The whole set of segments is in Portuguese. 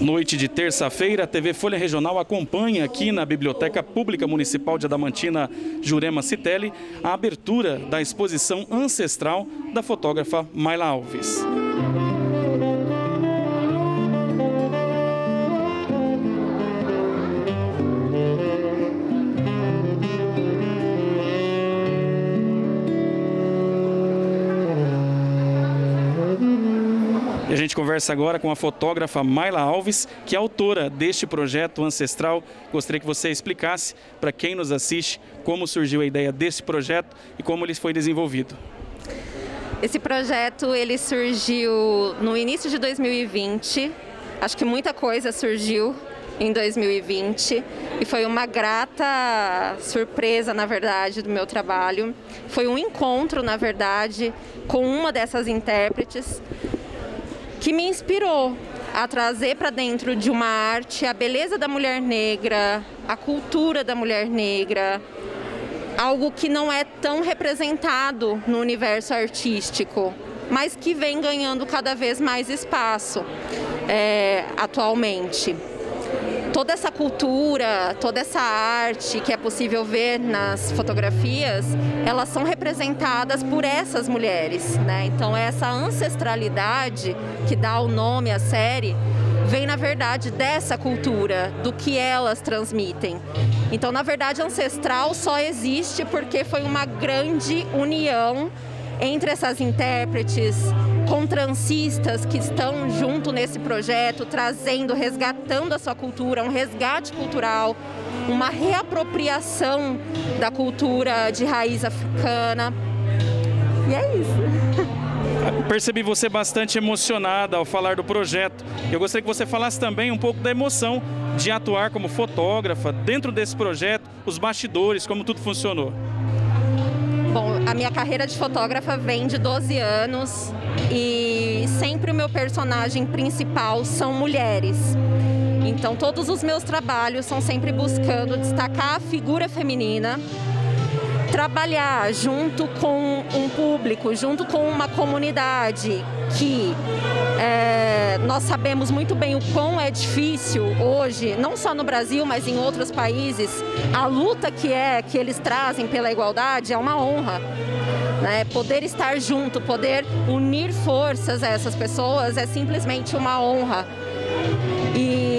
Noite de terça-feira, a TV Folha Regional acompanha aqui na Biblioteca Pública Municipal de Adamantina Jurema Citelli a abertura da exposição ancestral da fotógrafa Mayla Alves. Gente conversa agora com a fotógrafa Mayla Alves, que é autora deste projeto ancestral. Gostaria que você explicasse para quem nos assiste como surgiu a ideia desse projeto e como ele foi desenvolvido. Esse projeto ele surgiu no início de 2020. Acho que muita coisa surgiu em 2020 e foi uma grata surpresa, na verdade, do meu trabalho. Foi um encontro, na verdade, com uma dessas intérpretes que me inspirou a trazer para dentro de uma arte a beleza da mulher negra, a cultura da mulher negra, algo que não é tão representado no universo artístico, mas que vem ganhando cada vez mais espaço é, atualmente toda essa cultura, toda essa arte que é possível ver nas fotografias, elas são representadas por essas mulheres, né? Então essa ancestralidade que dá o nome à série vem na verdade dessa cultura, do que elas transmitem. Então, na verdade, ancestral só existe porque foi uma grande união entre essas intérpretes, contrancistas que estão junto nesse projeto, trazendo, resgatando a sua cultura, um resgate cultural, uma reapropriação da cultura de raiz africana. E é isso. Percebi você bastante emocionada ao falar do projeto. Eu gostaria que você falasse também um pouco da emoção de atuar como fotógrafa dentro desse projeto, os bastidores, como tudo funcionou. Bom, a minha carreira de fotógrafa vem de 12 anos e sempre o meu personagem principal são mulheres. Então, todos os meus trabalhos são sempre buscando destacar a figura feminina, trabalhar junto com um público, junto com uma comunidade que é, nós sabemos muito bem o quão é difícil hoje, não só no Brasil, mas em outros países, a luta que é que eles trazem pela igualdade é uma honra. Né? Poder estar junto, poder unir forças a essas pessoas é simplesmente uma honra. E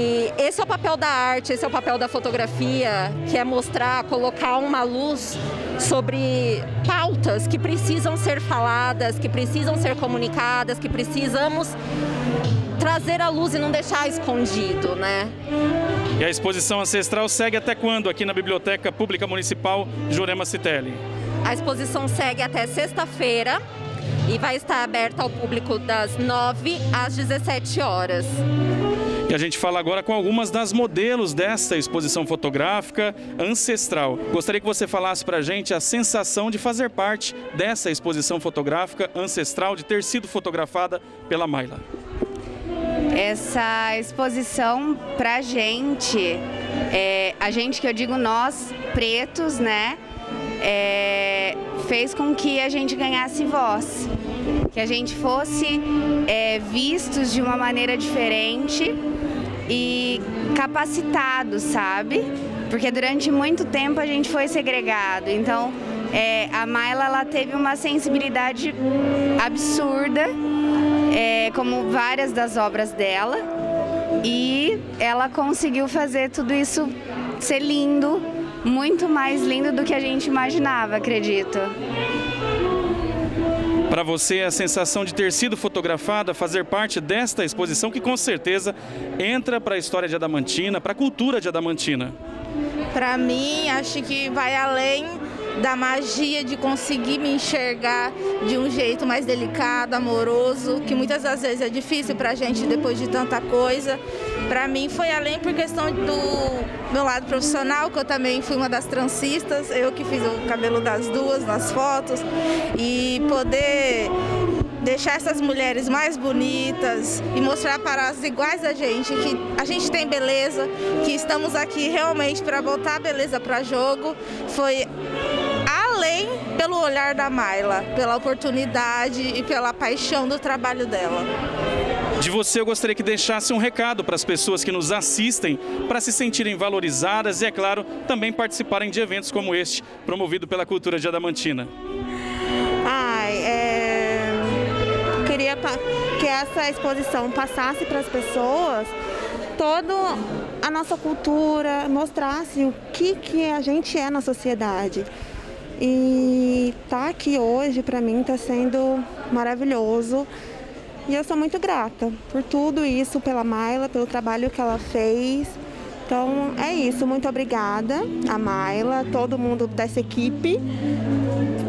esse é o papel da arte, esse é o papel da fotografia, que é mostrar, colocar uma luz sobre pautas que precisam ser faladas, que precisam ser comunicadas, que precisamos trazer à luz e não deixar escondido, né? E a exposição ancestral segue até quando aqui na Biblioteca Pública Municipal Jurema Citelli? A exposição segue até sexta-feira e vai estar aberta ao público das 9 às 17 horas. E a gente fala agora com algumas das modelos dessa exposição fotográfica ancestral. Gostaria que você falasse para a gente a sensação de fazer parte dessa exposição fotográfica ancestral, de ter sido fotografada pela Mayla. Essa exposição para a gente, é, a gente que eu digo nós, pretos, né, é, fez com que a gente ganhasse voz, que a gente fosse é, vistos de uma maneira diferente e capacitados, sabe? Porque durante muito tempo a gente foi segregado. Então, é, a Mayla ela teve uma sensibilidade absurda, é, como várias das obras dela, e ela conseguiu fazer tudo isso ser lindo, muito mais lindo do que a gente imaginava, acredito. Para você, a sensação de ter sido fotografada, fazer parte desta exposição que com certeza entra para a história de Adamantina, para a cultura de Adamantina. Para mim, acho que vai além da magia de conseguir me enxergar de um jeito mais delicado, amoroso, que muitas das vezes é difícil para a gente depois de tanta coisa. Para mim foi além por questão do meu lado profissional, que eu também fui uma das transistas, eu que fiz o cabelo das duas nas fotos, e poder deixar essas mulheres mais bonitas e mostrar para as iguais a gente que a gente tem beleza, que estamos aqui realmente para botar a beleza para jogo, foi além pelo olhar da Mayla, pela oportunidade e pela paixão do trabalho dela. De você eu gostaria que deixasse um recado para as pessoas que nos assistem, para se sentirem valorizadas e, é claro, também participarem de eventos como este, promovido pela Cultura de Adamantina. Ai, é... queria que essa exposição passasse para as pessoas toda a nossa cultura, mostrasse o que, que a gente é na sociedade. E estar tá aqui hoje para mim está sendo maravilhoso. E eu sou muito grata por tudo isso, pela Maila, pelo trabalho que ela fez. Então é isso, muito obrigada a Maila, todo mundo dessa equipe.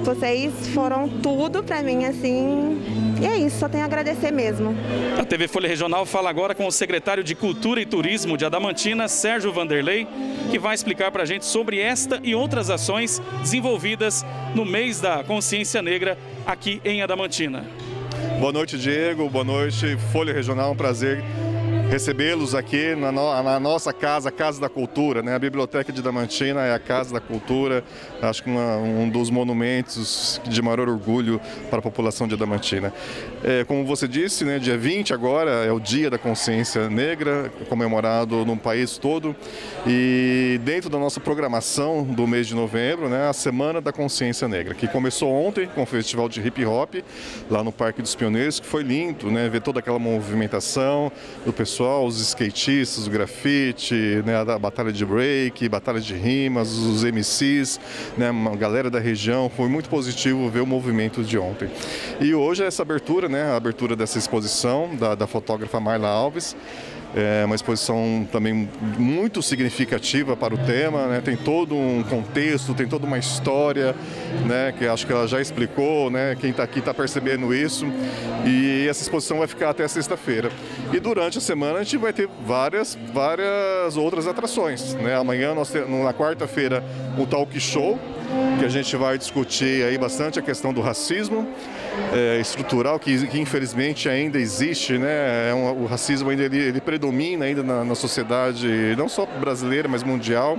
Vocês foram tudo para mim assim. E é isso, só tenho a agradecer mesmo. A TV Folha Regional fala agora com o secretário de Cultura e Turismo de Adamantina, Sérgio Vanderlei, que vai explicar para a gente sobre esta e outras ações desenvolvidas no mês da consciência negra aqui em Adamantina. Boa noite, Diego. Boa noite, Folha Regional. Um prazer recebê-los aqui na, no, na, nossa casa, Casa da Cultura. Né? A Biblioteca de Damantina é a Casa da Cultura, acho que uma, um dos monumentos de maior orgulho para a população de Damantina. É, como você disse, né, dia 20 agora é o Dia da Consciência Negra, comemorado no país todo. E dentro da nossa programação do mês de novembro, né, a Semana da Consciência Negra, que começou ontem com o Festival de Hip Hop, lá no Parque dos Pioneiros, que foi lindo, né, ver toda aquela movimentação do pessoal pessoal, os skatistas, o grafite, né, a batalha de break, batalha de rimas, os MCs, né, uma galera da região. Foi muito positivo ver o movimento de ontem. E hoje é essa abertura, né, a abertura dessa exposição da, da fotógrafa Marla Alves. É uma exposição também muito significativa para o tema, né? tem todo um contexto, tem toda uma história, né? que acho que ela já explicou, né? quem está aqui está percebendo isso. E essa exposição vai ficar até sexta-feira. E durante a semana a gente vai ter várias, várias outras atrações. Né? Amanhã, nós temos, na quarta-feira, o Talk Show, que a gente vai discutir aí bastante a questão do racismo é, estrutural que, que, infelizmente ainda existe, né? É um, o racismo ainda ele, ele predomina ainda na, na, sociedade, não só brasileira, mas mundial.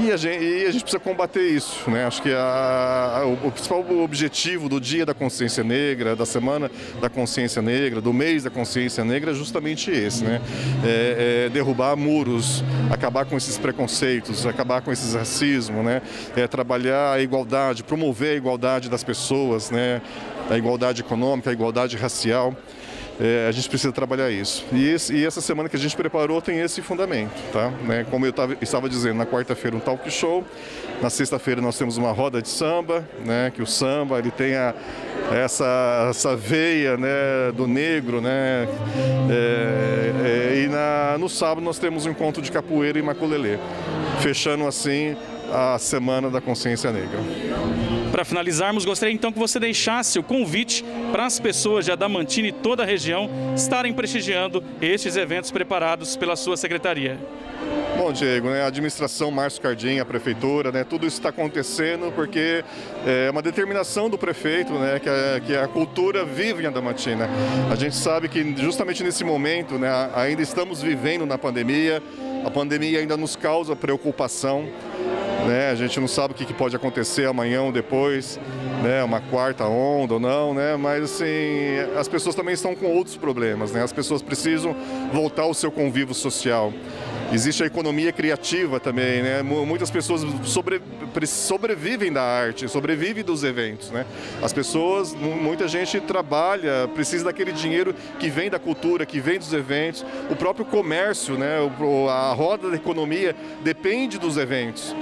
E a gente, e a gente precisa combater isso, né? Acho que a, a, o, o, principal objetivo do Dia da Consciência Negra, da Semana da Consciência Negra, do mês da Consciência Negra é justamente esse, né? É, é derrubar muros, acabar com esses preconceitos, acabar com esses racismo, né? É trabalhar a igualdade, promover a igualdade das pessoas, né? A igualdade econômica, a igualdade racial. É, a gente precisa trabalhar isso. E, esse, e, essa semana que a gente preparou tem esse fundamento, tá? Né? Como eu tava, estava dizendo, na quarta-feira um talk show, na sexta-feira nós temos uma roda de samba, né? Que o samba ele tem a, essa, essa veia, né? Do negro, né? É, é, e na, no sábado nós temos um encontro de capoeira e maculelê, fechando assim a semana da consciência negra. Para finalizarmos, gostaria então que você deixasse o convite para as pessoas de Adamantina e toda a região estarem prestigiando estes eventos preparados pela sua secretaria. Bom, Diego, né, a administração Márcio Cardim, a prefeitura, né, tudo isso está acontecendo porque é uma determinação do prefeito, né, que a, que a cultura vive em Adamantina. A gente sabe que justamente nesse momento, né, ainda estamos vivendo na pandemia, a pandemia ainda nos causa preocupação. Né? A gente não sabe o que pode acontecer amanhã ou depois, né? Uma quarta onda ou não, né? Mas assim, as pessoas também estão com outros problemas, né? As pessoas precisam voltar ao seu convívio social. Existe a economia criativa também, né? Muitas pessoas sobre, sobrevivem da arte, sobrevivem dos eventos, né? As pessoas, muita gente trabalha, precisa daquele dinheiro que vem da cultura, que vem dos eventos. O próprio comércio, né? A roda da economia depende dos eventos.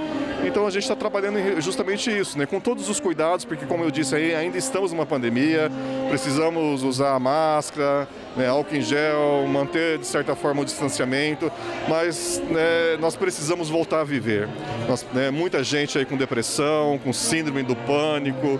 Então a gente está trabalhando justamente isso, né? com todos os cuidados, porque como eu disse aí, ainda estamos numa pandemia, precisamos usar máscara, né, álcool em gel, manter de certa forma o distanciamento, mas né, nós precisamos voltar a viver. Nós, né, muita gente aí com depressão, com síndrome do pânico,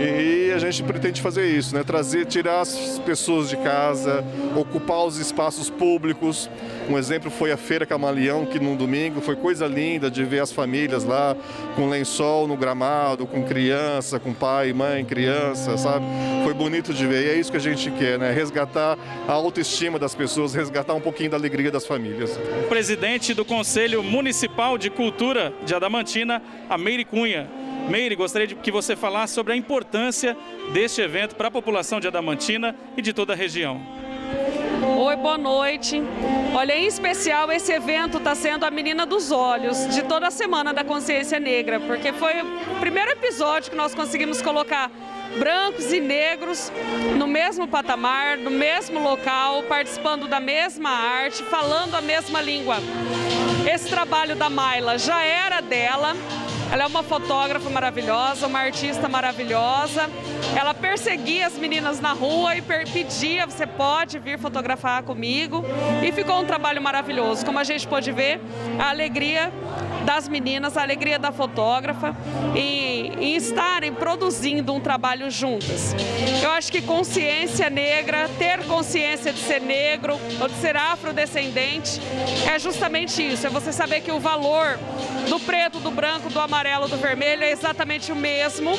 e a gente pretende fazer isso, né? Trazer, tirar as pessoas de casa, ocupar os espaços públicos. Um exemplo foi a Feira Camaleão, que num domingo foi coisa linda de ver as famílias lá com lençol no gramado, com criança, com pai, mãe, criança, sabe? Foi bonito de ver. E é isso que a gente quer, né? Resgatar a autoestima das pessoas, resgatar um pouquinho da alegria das famílias. Presidente do Conselho Municipal de Cultura de Adamantina, a Meire Cunha. Meire, gostaria de que você falasse sobre a importância deste evento para a população de Adamantina e de toda a região. Oi, boa noite. Olha, em especial esse evento está sendo a menina dos olhos de toda a semana da consciência negra, porque foi o primeiro episódio que nós conseguimos colocar brancos e negros no mesmo patamar, no mesmo local, participando da mesma arte, falando a mesma língua. Esse trabalho da Maila já era dela, ela é uma fotógrafa maravilhosa, uma artista maravilhosa. Ela perseguia as meninas na rua e pedia, você pode vir fotografar comigo. E ficou um trabalho maravilhoso. Como a gente pode ver, a alegria das meninas, a alegria da fotógrafa em, em estarem produzindo um trabalho juntas. Eu acho que consciência negra, ter consciência de ser negro ou de ser afrodescendente, é justamente isso, é você saber que o valor do preto, do branco, do amarelo, do vermelho é exatamente o mesmo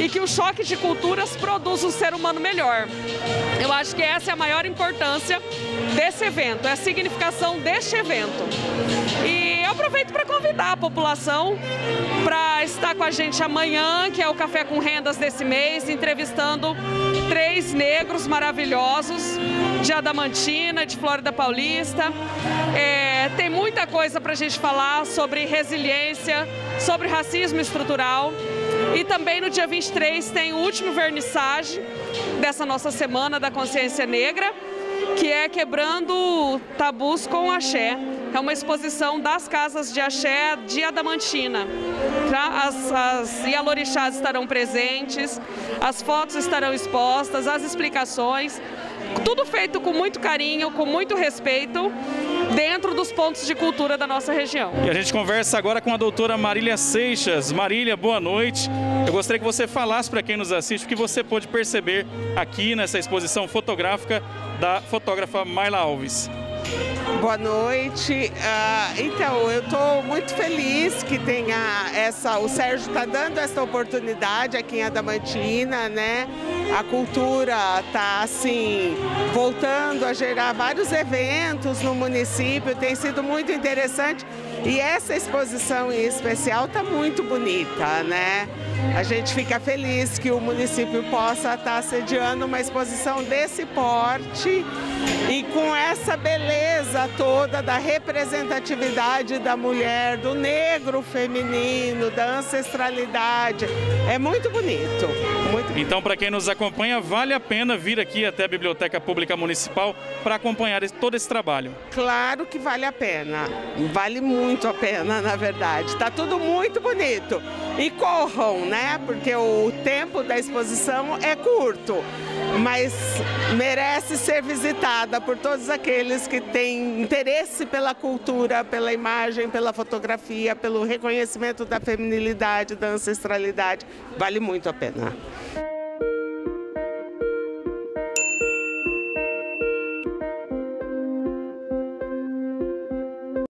e que o choque de culturas produz um ser humano melhor. Eu acho que essa é a maior importância desse evento, é a significação deste evento. E eu aproveito para convidar a população para estar com a gente amanhã, que é o Café com Rendas desse mês, entrevistando três negros maravilhosos de Adamantina, de Flórida Paulista. É, tem muita coisa para a gente falar sobre resiliência, sobre racismo estrutural. E também no dia 23 tem o último vernissage dessa nossa Semana da Consciência Negra, que é Quebrando Tabus com Axé. É uma exposição das casas de axé de Adamantina. As, as Ialorixás estarão presentes, as fotos estarão expostas, as explicações. Tudo feito com muito carinho, com muito respeito, dentro dos pontos de cultura da nossa região. E a gente conversa agora com a doutora Marília Seixas. Marília, boa noite. Eu gostaria que você falasse para quem nos assiste o que você pôde perceber aqui nessa exposição fotográfica da fotógrafa Mayla Alves. Boa noite. Uh, então, eu estou muito feliz que tenha essa. O Sérgio está dando essa oportunidade aqui em Adamantina, né? A cultura está assim voltando a gerar vários eventos no município. Tem sido muito interessante e essa exposição em especial está muito bonita, né? A gente fica feliz que o município possa estar sediando uma exposição desse porte e com essa beleza toda da representatividade da mulher, do negro feminino, da ancestralidade. É muito bonito. Muito bonito. Então, para quem nos acompanha, vale a pena vir aqui até a Biblioteca Pública Municipal para acompanhar todo esse trabalho. Claro que vale a pena. Vale muito a pena, na verdade. Está tudo muito bonito. E corram, né? Porque o tempo da exposição é curto, mas merece ser visitada por todos aqueles que têm interesse pela cultura, pela imagem, pela fotografia, pelo reconhecimento da feminilidade, da ancestralidade. Vale muito a pena.